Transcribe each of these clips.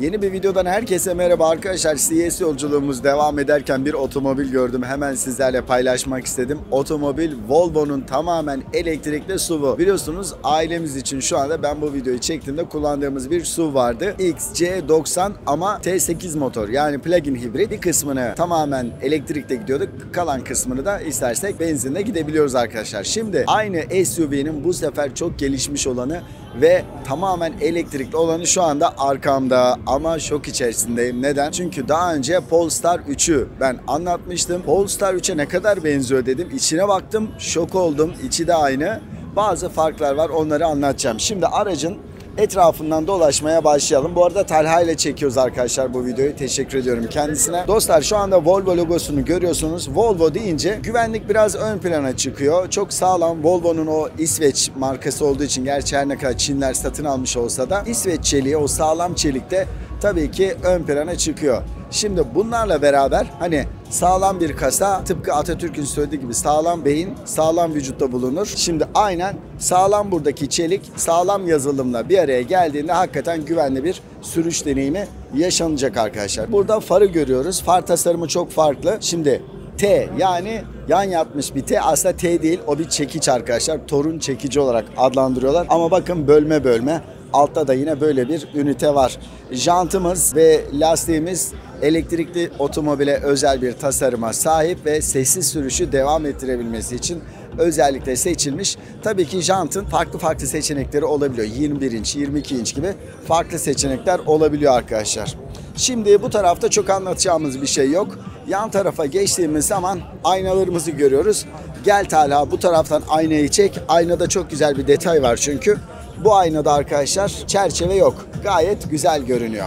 Yeni bir videodan herkese merhaba arkadaşlar. CES yolculuğumuz devam ederken bir otomobil gördüm. Hemen sizlerle paylaşmak istedim. Otomobil Volvo'nun tamamen elektrikli SUV'u. Biliyorsunuz ailemiz için şu anda ben bu videoyu çektiğimde kullandığımız bir SUV vardı. XC90 ama T8 motor yani plug-in hibrit. Bir kısmını tamamen elektrikte gidiyorduk. Kalan kısmını da istersek benzinle gidebiliyoruz arkadaşlar. Şimdi aynı SUV'nin bu sefer çok gelişmiş olanı ve tamamen elektrikli olanı şu anda arkamda ama şok içerisindeyim. Neden? Çünkü daha önce Polestar 3'ü ben anlatmıştım. Polestar 3'e ne kadar benziyor dedim. İçine baktım, şok oldum. İçi de aynı. Bazı farklar var onları anlatacağım. Şimdi aracın etrafından dolaşmaya başlayalım. Bu arada Talha ile çekiyoruz arkadaşlar bu videoyu. Teşekkür ediyorum kendisine. Dostlar şu anda Volvo logosunu görüyorsunuz. Volvo deyince güvenlik biraz ön plana çıkıyor. Çok sağlam Volvo'nun o İsveç markası olduğu için gerçi her ne kadar Çinler satın almış olsa da İsveç çeliği o sağlam çelikte tabii ki ön plana çıkıyor. Şimdi bunlarla beraber hani sağlam bir kasa tıpkı Atatürk'ün söylediği gibi sağlam beyin sağlam vücutta bulunur. Şimdi aynen sağlam buradaki çelik sağlam yazılımla bir araya geldiğinde hakikaten güvenli bir sürüş deneyimi yaşanacak arkadaşlar. Burada farı görüyoruz. Far tasarımı çok farklı. Şimdi T yani yan yatmış bir T aslında T değil o bir çekiç arkadaşlar. Torun çekici olarak adlandırıyorlar. Ama bakın bölme bölme Altta da yine böyle bir ünite var. Jantımız ve lastiğimiz elektrikli otomobile özel bir tasarıma sahip ve sessiz sürüşü devam ettirebilmesi için özellikle seçilmiş. Tabii ki jantın farklı farklı seçenekleri olabiliyor. 21 inç, 22 inç gibi farklı seçenekler olabiliyor arkadaşlar. Şimdi bu tarafta çok anlatacağımız bir şey yok. Yan tarafa geçtiğimiz zaman aynalarımızı görüyoruz. Gel Talha bu taraftan aynayı çek. Aynada çok güzel bir detay var çünkü. Bu aynada arkadaşlar çerçeve yok. Gayet güzel görünüyor.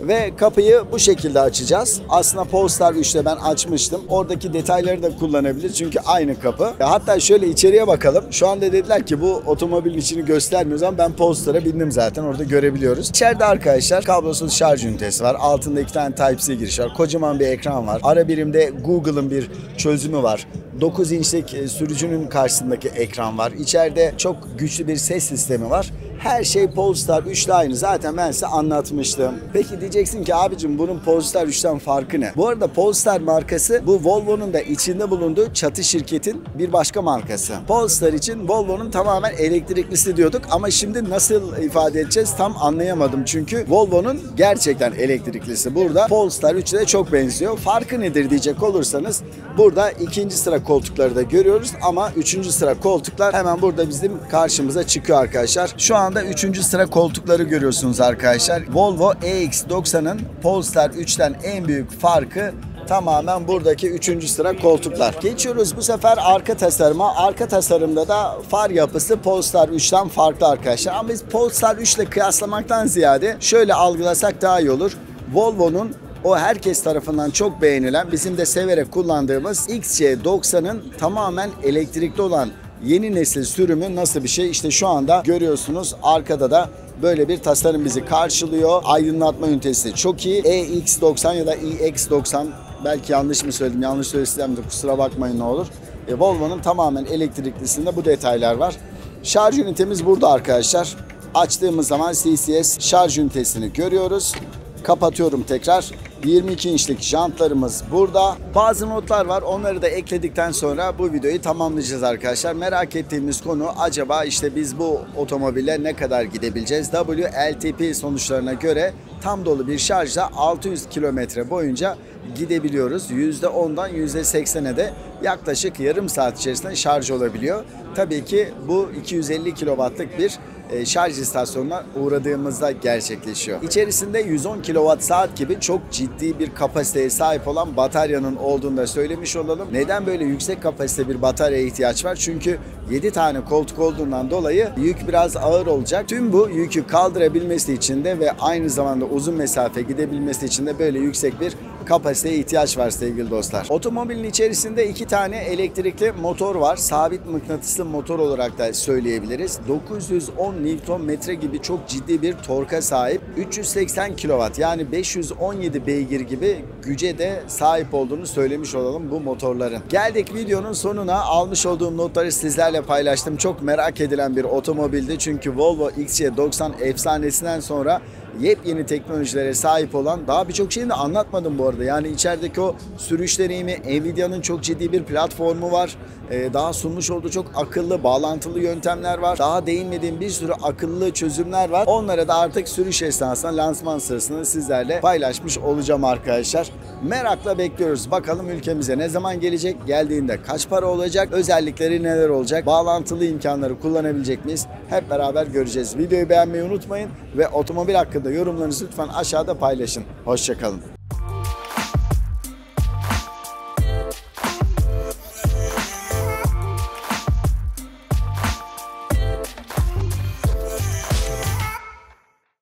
Ve kapıyı bu şekilde açacağız. Aslında Polestar 3'te ben açmıştım. Oradaki detayları da kullanabilir çünkü aynı kapı. Hatta şöyle içeriye bakalım. Şu anda dediler ki bu otomobilin içini göstermiyoruz ama ben Polestar'a bindim zaten. Orada görebiliyoruz. İçeride arkadaşlar kablosuz şarj ünitesi var. Altında iki tane Type-C giriş var. Kocaman bir ekran var. Ara birimde Google'ın bir çözümü var. 9 inçlik e, sürücünün karşısındaki ekran var. İçeride çok güçlü bir ses sistemi var. Her şey Polestar 3'le aynı. Zaten ben size anlatmıştım. Peki diyeceksin ki abicim bunun Polestar 3'ten farkı ne? Bu arada Polestar markası bu Volvo'nun da içinde bulunduğu çatı şirketin bir başka markası. Polestar için Volvo'nun tamamen elektriklisi diyorduk ama şimdi nasıl ifade edeceğiz tam anlayamadım. Çünkü Volvo'nun gerçekten elektriklisi burada. Polestar 3'e de çok benziyor. Farkı nedir diyecek olursanız burada ikinci sıra koltukları da görüyoruz ama üçüncü sıra koltuklar hemen burada bizim karşımıza çıkıyor arkadaşlar. Şu anda üçüncü sıra koltukları görüyorsunuz arkadaşlar. Volvo EX90'ın Polestar 3'ten en büyük farkı tamamen buradaki üçüncü sıra koltuklar. Geçiyoruz bu sefer arka tasarıma. Arka tasarımda da far yapısı Polestar 3'ten farklı arkadaşlar. Ama biz Polestar 3 ile kıyaslamaktan ziyade şöyle algılasak daha iyi olur. Volvo'nun o herkes tarafından çok beğenilen, bizim de severek kullandığımız XC90'ın tamamen elektrikli olan yeni nesil sürümü nasıl bir şey? İşte şu anda görüyorsunuz arkada da böyle bir tasarım bizi karşılıyor. Aydınlatma ünitesi çok iyi. EX90 ya da EX90 belki yanlış mı söyledim? Yanlış söylesem de kusura bakmayın ne olur. E, Volvo'nun tamamen elektriklisinde bu detaylar var. Şarj ünitemiz burada arkadaşlar. Açtığımız zaman CCS şarj ünitesini görüyoruz. Kapatıyorum tekrar. 22 inçlik jantlarımız burada. Bazı notlar var. Onları da ekledikten sonra bu videoyu tamamlayacağız arkadaşlar. Merak ettiğimiz konu acaba işte biz bu otomobile ne kadar gidebileceğiz? WLTP sonuçlarına göre tam dolu bir şarjla 600 kilometre boyunca gidebiliyoruz. %10'dan %80'e de yaklaşık yarım saat içerisinde şarj olabiliyor. Tabii ki bu 250 kW'lık bir şarj istasyonuna uğradığımızda gerçekleşiyor. İçerisinde 110 kWh saat gibi çok ciddi bir kapasiteye sahip olan bataryanın olduğunu da söylemiş olalım. Neden böyle yüksek kapasite bir bataryaya ihtiyaç var? Çünkü 7 tane koltuk olduğundan dolayı yük biraz ağır olacak. Tüm bu yükü kaldırabilmesi için de ve aynı zamanda uzun mesafe gidebilmesi için de böyle yüksek bir kapasiteye ihtiyaç var sevgili dostlar. Otomobilin içerisinde iki tane elektrikli motor var. Sabit mıknatıslı motor olarak da söyleyebiliriz. 910 Nm gibi çok ciddi bir torka sahip. 380 kW yani 517 beygir gibi güce de sahip olduğunu söylemiş olalım bu motorların. Geldik videonun sonuna. Almış olduğum notları sizlerle paylaştım. Çok merak edilen bir otomobildi. Çünkü Volvo XC90 efsanesinden sonra yepyeni teknolojilere sahip olan daha birçok şeyini de anlatmadım bu arada. Yani içerideki o sürüş deneyimi Nvidia'nın çok ciddi bir platformu var. Ee, daha sunmuş olduğu çok akıllı bağlantılı yöntemler var. Daha değinmediğim bir sürü akıllı çözümler var. Onlara da artık sürüş esnasında lansman sırasında sizlerle paylaşmış olacağım arkadaşlar. Merakla bekliyoruz. Bakalım ülkemize ne zaman gelecek? Geldiğinde kaç para olacak? Özellikleri neler olacak? Bağlantılı imkanları kullanabilecek miyiz? Hep beraber göreceğiz. Videoyu beğenmeyi unutmayın ve otomobil hakkında yorumlarınızı lütfen aşağıda paylaşın. Hoşçakalın.